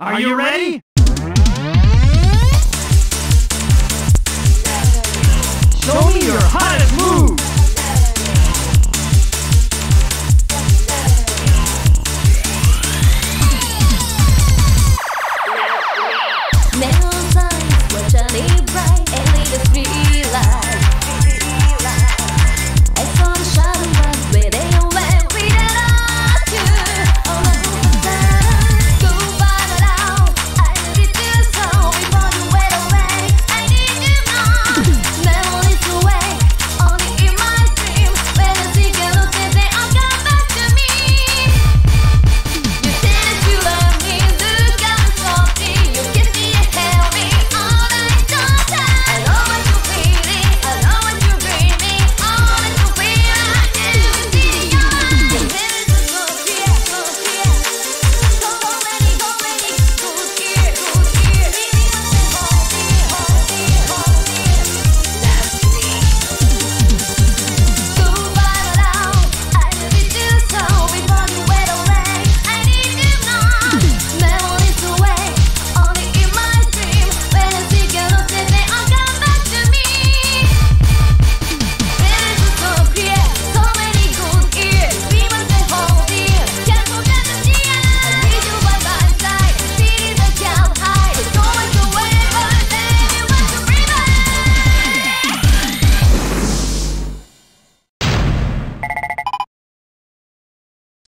Are you ready?